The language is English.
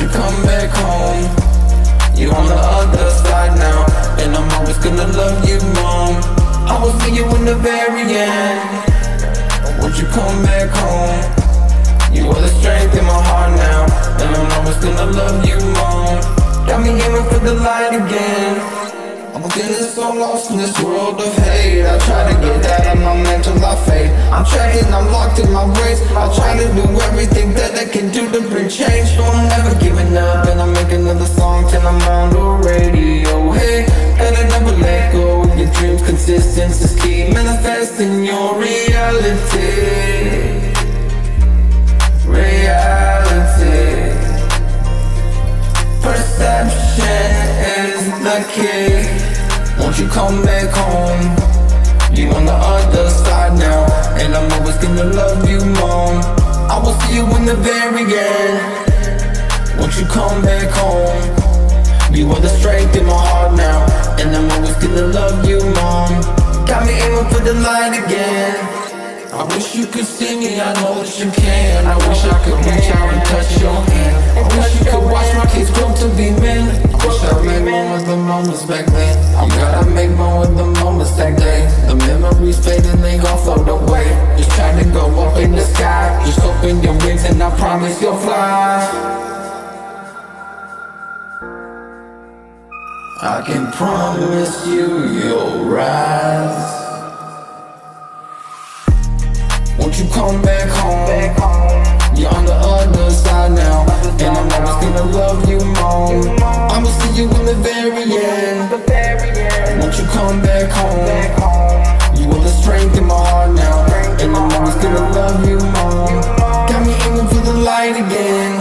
you come back home. You on the other side now And I'm always gonna love you, mom I will see you in the very end. Won't you come back home? You are the strength in my heart now And I'm always gonna love you, mom Got me aiming for the light again. I'm getting so lost in this world of hate. I try to get out of my mental, I fade. I'm trapped and I'm locked in my ways. I try to do everything that I can do to bring change. Don't ever give Manifesting your reality. Reality. Perception is the key. Won't you come back home? You on the other side now And I'm always gonna love you, mom I will see you in the very end. Won't you come back home? You are the strength in my heart now And I'm always gonna love you, mom Got me aiming for the light again. I wish you could see me, I know that you can. I wish I could reach out and touch your hand. I wish you could watch my kids grow to be men. I wish I made more of the moments back then. You gotta make more of the moments that day. The memories fade and they gon' float away. Just try to go up in the sky. Just open your wings and I promise you'll fly I can promise you you'll rise. Won't you come back home? You're on the other side now. And I'm always gonna love you more. I'ma see you in the very end. Won't you come back home? You are the strength in my heart now. And I'm always gonna love you more. Got me aiming for the light again